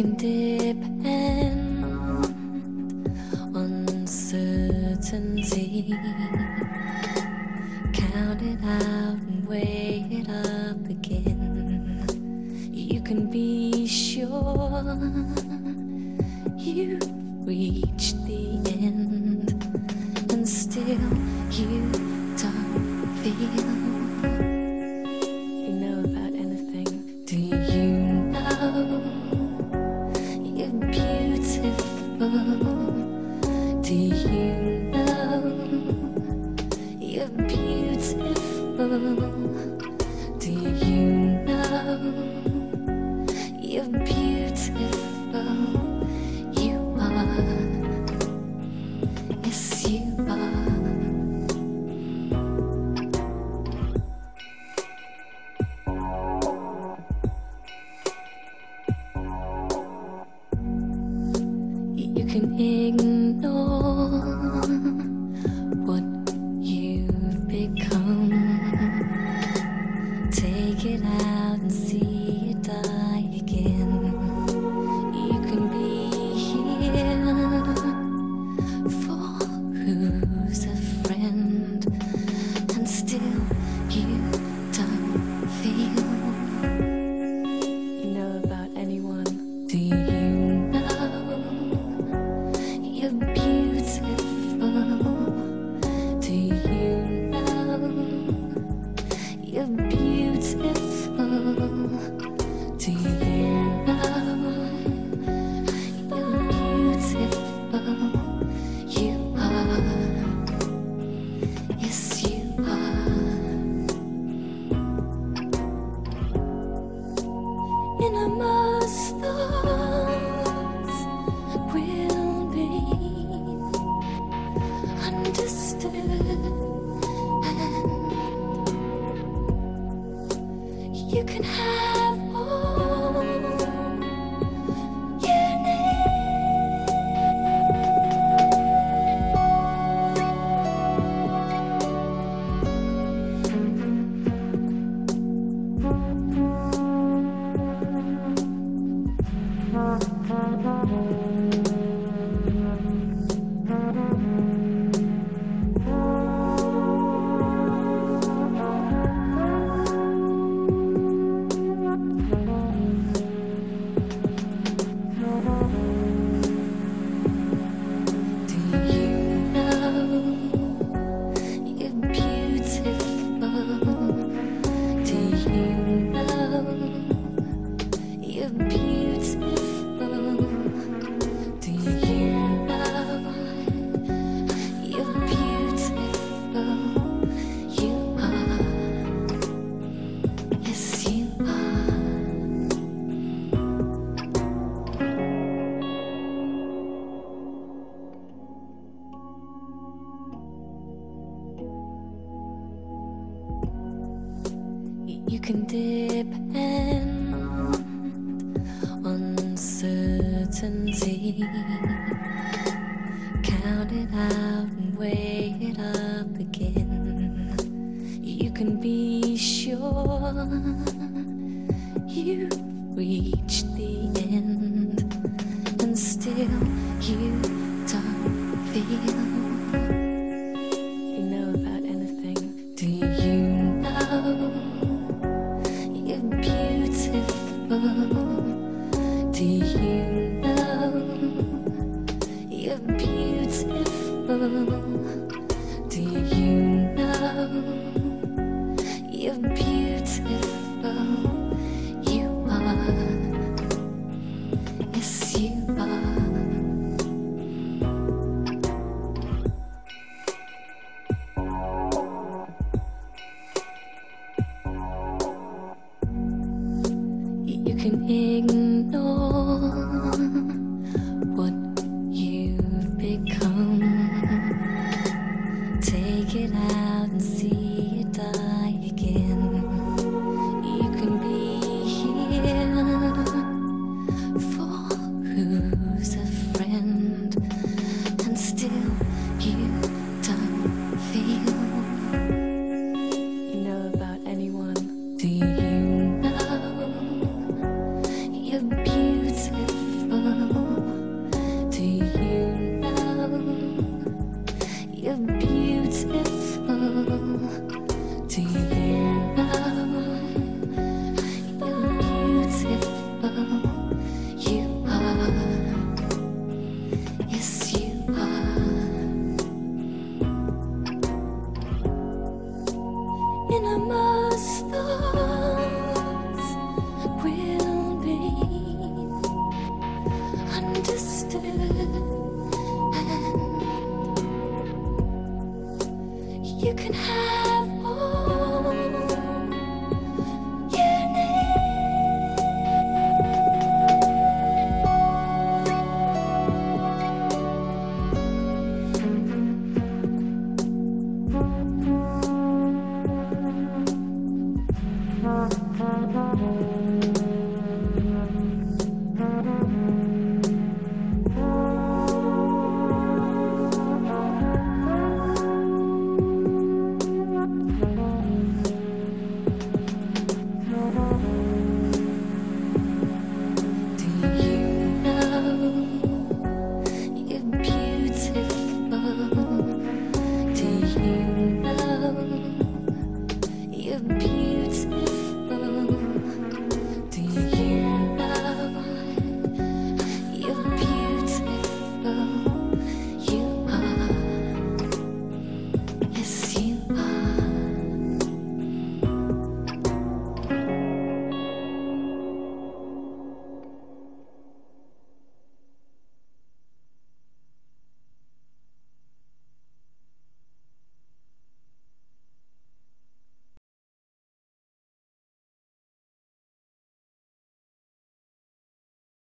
can depend on certainty. Count it out and weigh it up again. You can be sure you've reached the end. Do you know you're beautiful? everything you can have can dip uncertainty. Count it out and weigh it up again. You can be sure you've reached the Do you know you're beautiful? You are, yes, you are. You can ignore what you've become.